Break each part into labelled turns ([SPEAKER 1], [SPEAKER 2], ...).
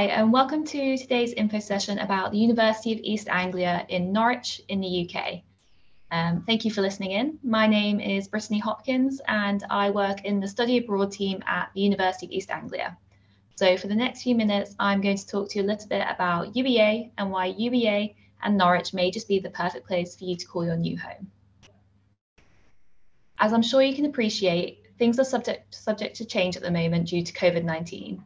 [SPEAKER 1] Hi, and welcome to today's info session about the University of East Anglia in Norwich in the UK. Um, thank you for listening in. My name is Brittany Hopkins and I work in the study abroad team at the University of East Anglia. So for the next few minutes, I'm going to talk to you a little bit about UEA and why UEA and Norwich may just be the perfect place for you to call your new home. As I'm sure you can appreciate, things are subject, subject to change at the moment due to COVID-19.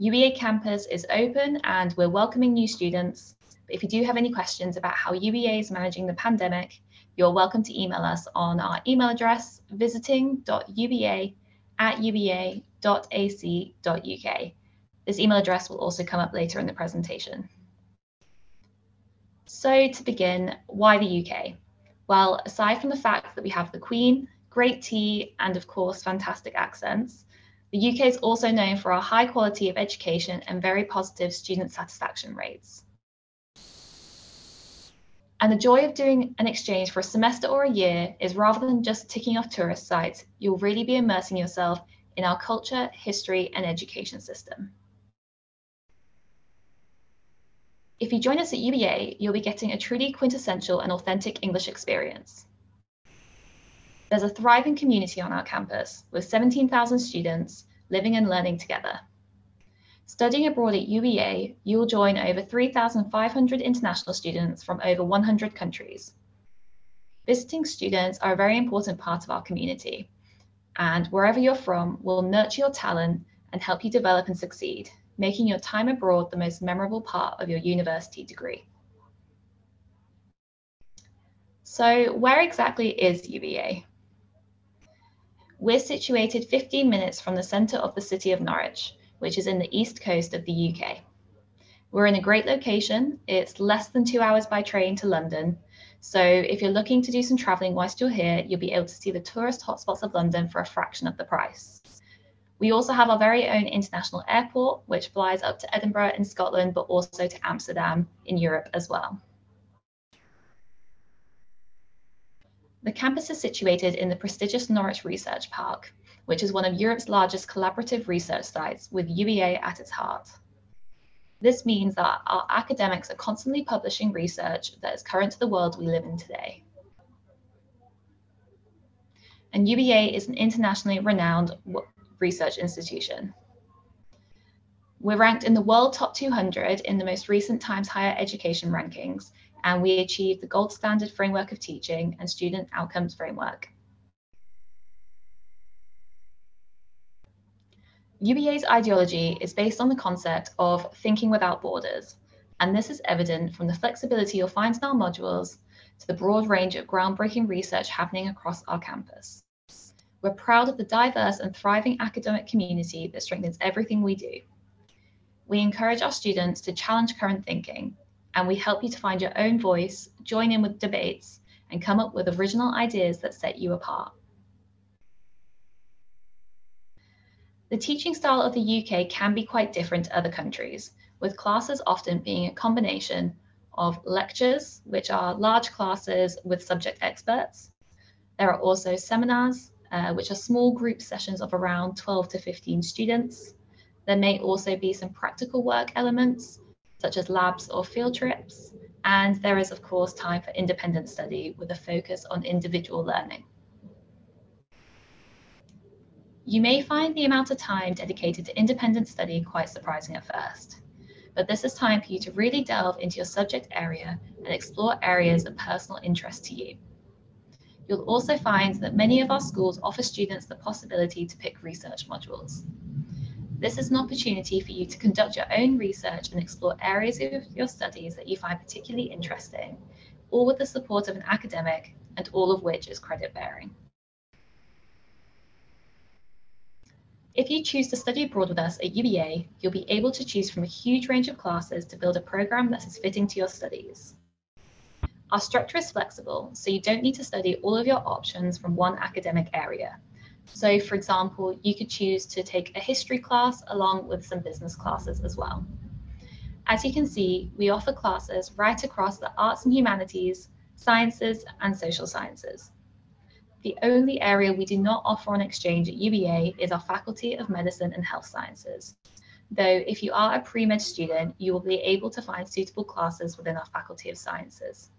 [SPEAKER 1] UEA campus is open and we're welcoming new students. But if you do have any questions about how UEA is managing the pandemic, you're welcome to email us on our email address visiting.uea at uea.ac.uk. This email address will also come up later in the presentation. So to begin, why the UK? Well, aside from the fact that we have the Queen, great tea, and of course, fantastic accents, the UK is also known for our high quality of education and very positive student satisfaction rates. And the joy of doing an exchange for a semester or a year is rather than just ticking off tourist sites, you'll really be immersing yourself in our culture, history, and education system. If you join us at UEA, you'll be getting a truly quintessential and authentic English experience. There's a thriving community on our campus with 17,000 students living and learning together. Studying abroad at UEA, you'll join over 3,500 international students from over 100 countries. Visiting students are a very important part of our community, and wherever you're from, we'll nurture your talent and help you develop and succeed, making your time abroad the most memorable part of your university degree. So where exactly is UEA? We're situated 15 minutes from the centre of the city of Norwich, which is in the east coast of the UK. We're in a great location. It's less than two hours by train to London. So if you're looking to do some travelling whilst you're here, you'll be able to see the tourist hotspots of London for a fraction of the price. We also have our very own international airport, which flies up to Edinburgh in Scotland, but also to Amsterdam in Europe as well. The campus is situated in the prestigious Norwich Research Park, which is one of Europe's largest collaborative research sites with UEA at its heart. This means that our academics are constantly publishing research that is current to the world we live in today. And UEA is an internationally renowned research institution. We're ranked in the world top 200 in the most recent Times Higher Education rankings and we achieved the gold standard framework of teaching and student outcomes framework. UEA's ideology is based on the concept of thinking without borders, and this is evident from the flexibility you'll find in our modules to the broad range of groundbreaking research happening across our campus. We're proud of the diverse and thriving academic community that strengthens everything we do. We encourage our students to challenge current thinking and we help you to find your own voice, join in with debates, and come up with original ideas that set you apart. The teaching style of the UK can be quite different to other countries, with classes often being a combination of lectures, which are large classes with subject experts. There are also seminars, uh, which are small group sessions of around 12 to 15 students. There may also be some practical work elements, such as labs or field trips. And there is, of course, time for independent study with a focus on individual learning. You may find the amount of time dedicated to independent study quite surprising at first, but this is time for you to really delve into your subject area and explore areas of personal interest to you. You'll also find that many of our schools offer students the possibility to pick research modules. This is an opportunity for you to conduct your own research and explore areas of your studies that you find particularly interesting, all with the support of an academic and all of which is credit bearing. If you choose to study abroad with us at UEA, you'll be able to choose from a huge range of classes to build a program that is fitting to your studies. Our structure is flexible, so you don't need to study all of your options from one academic area. So for example, you could choose to take a history class along with some business classes as well. As you can see, we offer classes right across the arts and humanities, sciences and social sciences. The only area we do not offer on exchange at UEA is our Faculty of Medicine and Health Sciences. though if you are a pre-med student, you will be able to find suitable classes within our Faculty of Sciences.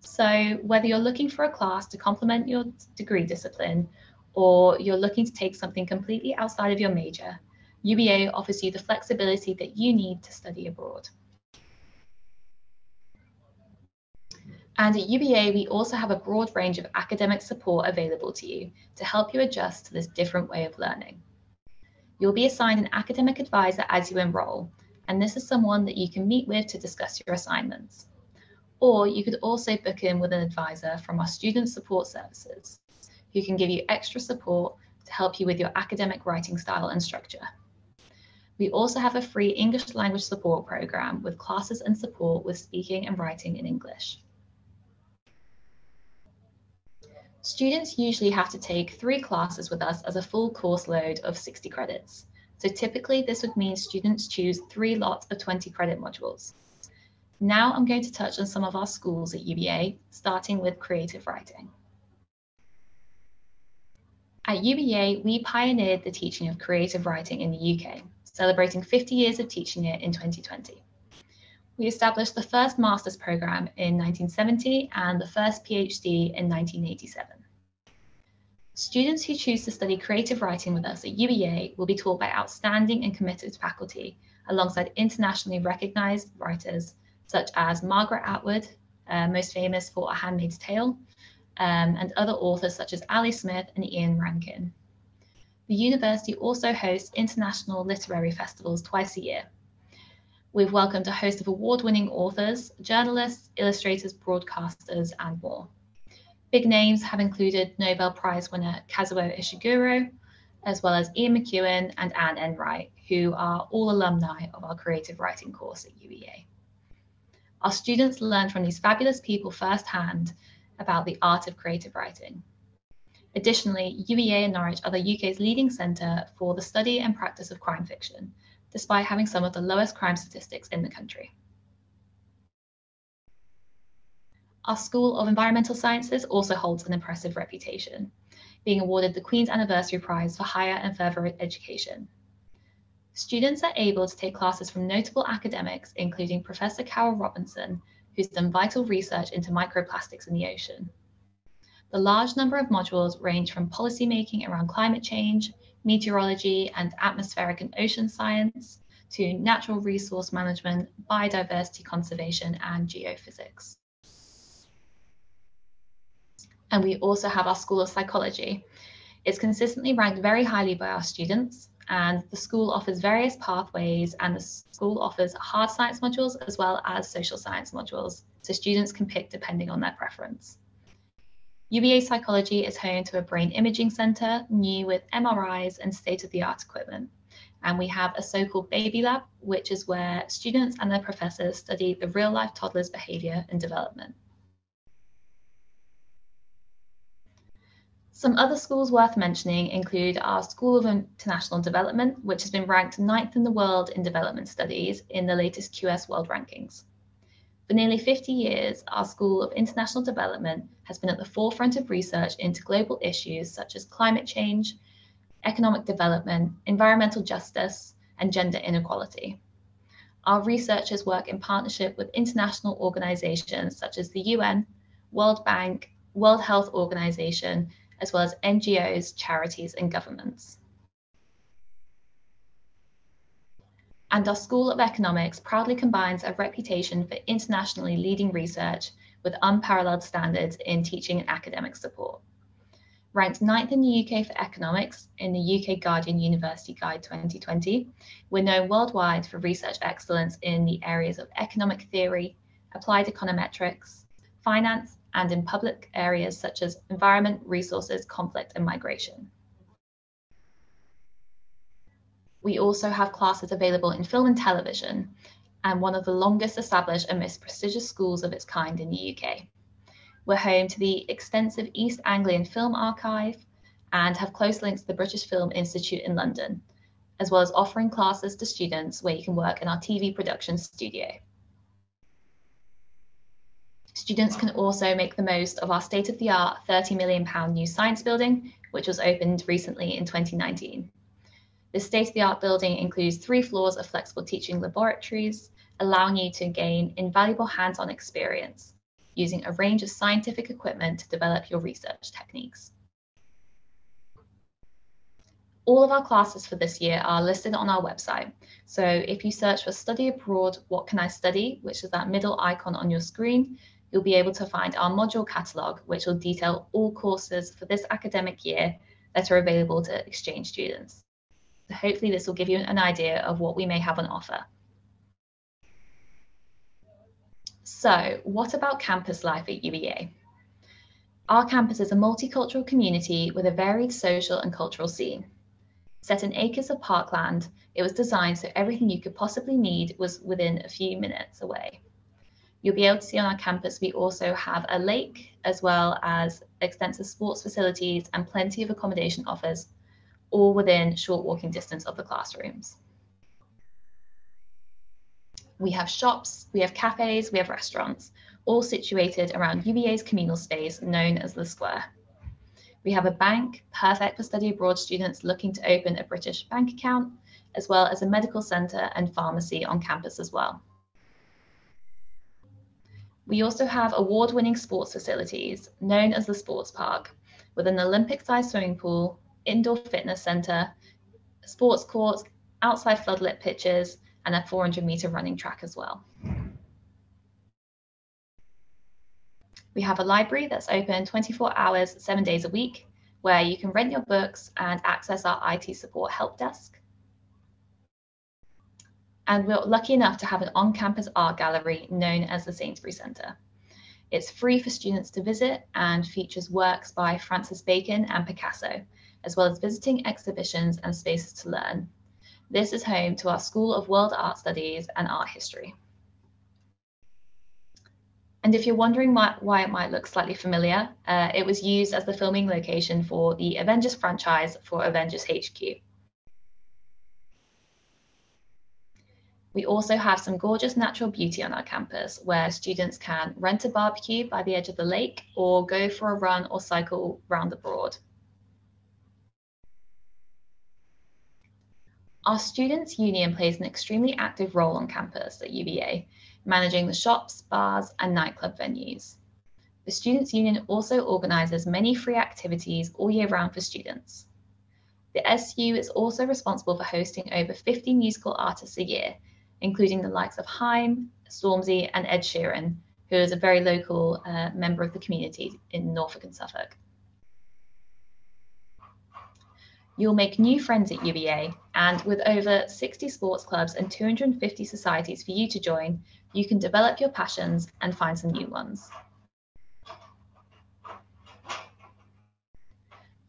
[SPEAKER 1] So whether you're looking for a class to complement your degree discipline or you're looking to take something completely outside of your major, UEA offers you the flexibility that you need to study abroad. And at UEA, we also have a broad range of academic support available to you to help you adjust to this different way of learning. You'll be assigned an academic advisor as you enroll, and this is someone that you can meet with to discuss your assignments. Or you could also book in with an advisor from our student support services, who can give you extra support to help you with your academic writing style and structure. We also have a free English language support program with classes and support with speaking and writing in English. Students usually have to take three classes with us as a full course load of 60 credits. So typically this would mean students choose three lots of 20 credit modules. Now I'm going to touch on some of our schools at UEA, starting with creative writing. At UEA, we pioneered the teaching of creative writing in the UK, celebrating 50 years of teaching it in 2020. We established the first master's program in 1970 and the first PhD in 1987. Students who choose to study creative writing with us at UEA will be taught by outstanding and committed faculty alongside internationally recognized writers such as Margaret Atwood, uh, most famous for A Handmaid's Tale, um, and other authors such as Ali Smith and Ian Rankin. The university also hosts international literary festivals twice a year, We've welcomed a host of award-winning authors, journalists, illustrators, broadcasters, and more. Big names have included Nobel Prize winner Kazuo Ishiguro, as well as Ian McEwan and Anne Enright, who are all alumni of our creative writing course at UEA. Our students learn from these fabulous people firsthand about the art of creative writing. Additionally, UEA and Norwich are the UK's leading centre for the study and practice of crime fiction, despite having some of the lowest crime statistics in the country. Our School of Environmental Sciences also holds an impressive reputation, being awarded the Queen's Anniversary Prize for Higher and Further Education. Students are able to take classes from notable academics, including Professor Carol Robinson, who's done vital research into microplastics in the ocean. The large number of modules range from policymaking around climate change, meteorology and atmospheric and ocean science, to natural resource management, biodiversity conservation, and geophysics. And we also have our School of Psychology. It's consistently ranked very highly by our students, and the school offers various pathways, and the school offers hard science modules as well as social science modules, so students can pick depending on their preference. UEA Psychology is home to a brain imaging centre, new with MRIs and state-of-the-art equipment. And we have a so-called baby lab, which is where students and their professors study the real-life toddler's behaviour and development. Some other schools worth mentioning include our School of International Development, which has been ranked ninth in the world in development studies in the latest QS World Rankings. For nearly 50 years, our School of International Development has been at the forefront of research into global issues such as climate change, economic development, environmental justice, and gender inequality. Our researchers work in partnership with international organizations such as the UN, World Bank, World Health Organization, as well as NGOs, charities, and governments. and our School of Economics proudly combines a reputation for internationally leading research with unparalleled standards in teaching and academic support. Ranked ninth in the UK for economics in the UK Guardian University Guide 2020, we're known worldwide for research excellence in the areas of economic theory, applied econometrics, finance, and in public areas such as environment, resources, conflict, and migration. We also have classes available in film and television, and one of the longest established and most prestigious schools of its kind in the UK. We're home to the extensive East Anglian Film Archive and have close links to the British Film Institute in London, as well as offering classes to students where you can work in our TV production studio. Students can also make the most of our state-of-the-art £30 million new science building, which was opened recently in 2019. This state-of-the-art building includes three floors of flexible teaching laboratories, allowing you to gain invaluable hands-on experience using a range of scientific equipment to develop your research techniques. All of our classes for this year are listed on our website. So if you search for study abroad, what can I study, which is that middle icon on your screen, you'll be able to find our module catalogue, which will detail all courses for this academic year that are available to exchange students. So hopefully this will give you an idea of what we may have on offer. So what about campus life at UEA? Our campus is a multicultural community with a varied social and cultural scene. Set in acres of parkland, it was designed so everything you could possibly need was within a few minutes away. You'll be able to see on our campus we also have a lake as well as extensive sports facilities and plenty of accommodation offers, all within short walking distance of the classrooms. We have shops, we have cafes, we have restaurants, all situated around UEA's communal space known as the Square. We have a bank, perfect for study abroad students looking to open a British bank account, as well as a medical centre and pharmacy on campus as well. We also have award-winning sports facilities known as the Sports Park, with an Olympic-sized swimming pool, indoor fitness centre, sports courts, outside floodlit pitches, and a 400 metre running track as well. We have a library that's open 24 hours, seven days a week, where you can rent your books and access our IT support help desk. And we're lucky enough to have an on-campus art gallery known as the Sainsbury Centre. It's free for students to visit and features works by Francis Bacon and Picasso, as well as visiting exhibitions and spaces to learn. This is home to our School of World Art Studies and Art History. And if you're wondering why, it might look slightly familiar, uh, it was used as the filming location for the Avengers franchise for Avengers HQ. We also have some gorgeous natural beauty on our campus where students can rent a barbecue by the edge of the lake or go for a run or cycle round the broad. Our Students' Union plays an extremely active role on campus at UEA managing the shops, bars, and nightclub venues. The Students' Union also organises many free activities all year round for students. The SU is also responsible for hosting over 50 musical artists a year, including the likes of Haim, Stormzy, and Ed Sheeran, who is a very local uh, member of the community in Norfolk and Suffolk. You'll make new friends at UEA, and with over 60 sports clubs and 250 societies for you to join, you can develop your passions and find some new ones.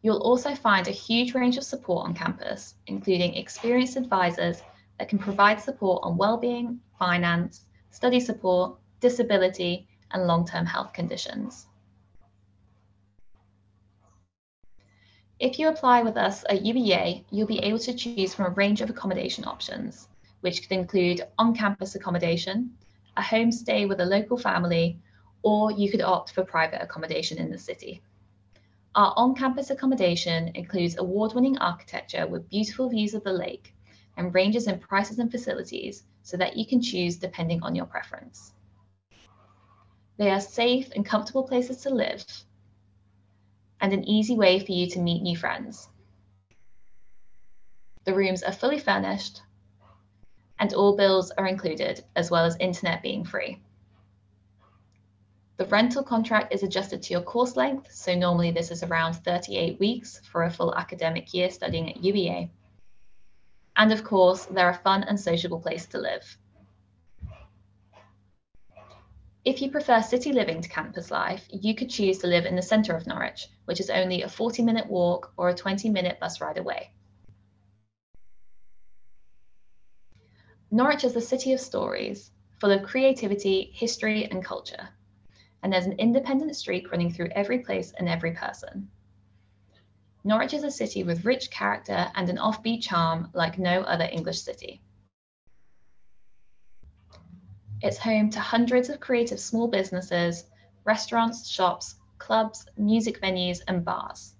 [SPEAKER 1] You'll also find a huge range of support on campus, including experienced advisors that can provide support on well-being, finance, study support, disability, and long-term health conditions. If you apply with us at UEA, you'll be able to choose from a range of accommodation options, which could include on-campus accommodation, a homestay with a local family, or you could opt for private accommodation in the city. Our on-campus accommodation includes award-winning architecture with beautiful views of the lake and ranges in prices and facilities so that you can choose depending on your preference. They are safe and comfortable places to live and an easy way for you to meet new friends. The rooms are fully furnished and all bills are included, as well as internet being free. The rental contract is adjusted to your course length, so normally this is around 38 weeks for a full academic year studying at UEA. And of course, they're a fun and sociable place to live. If you prefer city living to campus life, you could choose to live in the centre of Norwich, which is only a 40 minute walk or a 20 minute bus ride away. Norwich is a city of stories, full of creativity, history, and culture. And there's an independent streak running through every place and every person. Norwich is a city with rich character and an offbeat charm like no other English city. It's home to hundreds of creative small businesses, restaurants, shops, clubs, music venues, and bars.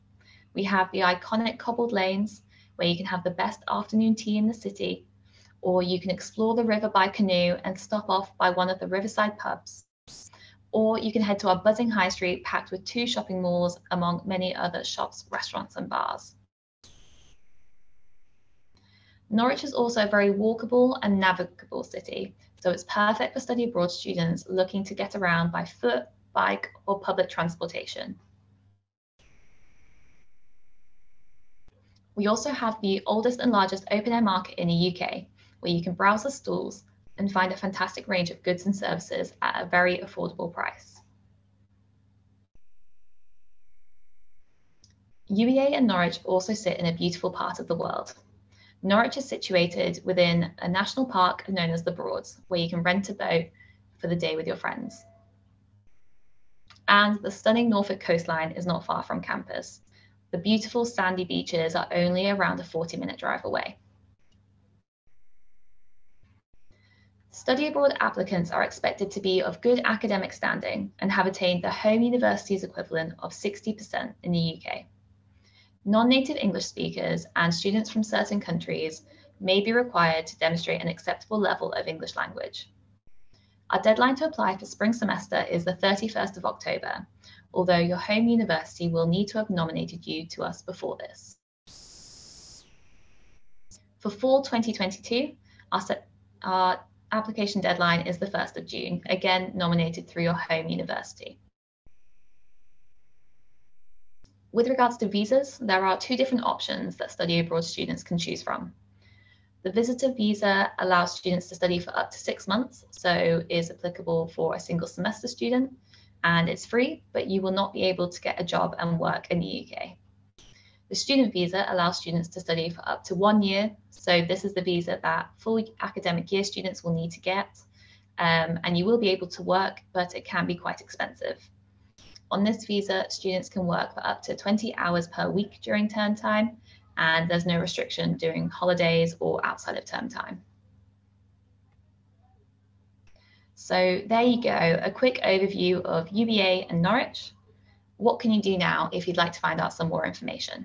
[SPEAKER 1] We have the iconic cobbled lanes, where you can have the best afternoon tea in the city, or you can explore the river by canoe and stop off by one of the riverside pubs. Or you can head to our buzzing high street packed with two shopping malls among many other shops, restaurants, and bars. Norwich is also a very walkable and navigable city, so it's perfect for study abroad students looking to get around by foot, bike, or public transportation. We also have the oldest and largest open air market in the UK, where you can browse the stalls and find a fantastic range of goods and services at a very affordable price. UEA and Norwich also sit in a beautiful part of the world. Norwich is situated within a national park known as the Broads, where you can rent a boat for the day with your friends. And the stunning Norfolk coastline is not far from campus. The beautiful sandy beaches are only around a 40 minute drive away. Study abroad applicants are expected to be of good academic standing and have attained the home university's equivalent of 60% in the UK. Non-native English speakers and students from certain countries may be required to demonstrate an acceptable level of English language. Our deadline to apply for spring semester is the 31st of October, although your home university will need to have nominated you to us before this. For fall 2022, our, our application deadline is the 1st of June, again nominated through your home university. With regards to visas, there are two different options that study abroad students can choose from. The visitor visa allows students to study for up to six months, so is applicable for a single semester student, and it's free, but you will not be able to get a job and work in the UK. The student visa allows students to study for up to one year. So this is the visa that full academic year students will need to get. Um, and you will be able to work, but it can be quite expensive. On this visa, students can work for up to 20 hours per week during term time, and there's no restriction during holidays or outside of term time. So there you go, a quick overview of UEA and Norwich. What can you do now if you'd like to find out some more information?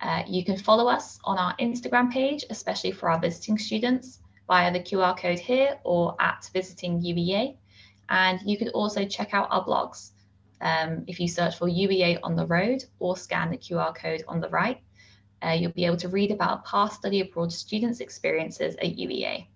[SPEAKER 1] Uh, you can follow us on our Instagram page, especially for our visiting students, via the QR code here or at visiting UEA. And you could also check out our blogs. Um, if you search for UEA on the road or scan the QR code on the right, uh, you'll be able to read about past study abroad students' experiences at UEA.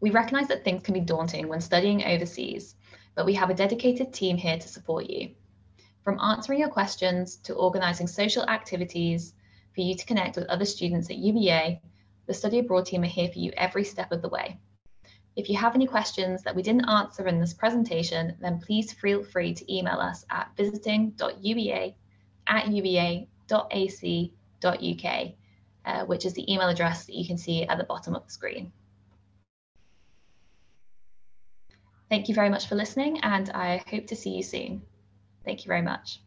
[SPEAKER 1] We recognise that things can be daunting when studying overseas, but we have a dedicated team here to support you. From answering your questions to organising social activities for you to connect with other students at UEA, the Study Abroad team are here for you every step of the way. If you have any questions that we didn't answer in this presentation, then please feel free to email us at visiting.uea at uea.ac.uk, uh, which is the email address that you can see at the bottom of the screen. Thank you very much for listening, and I hope to see you soon. Thank you very much.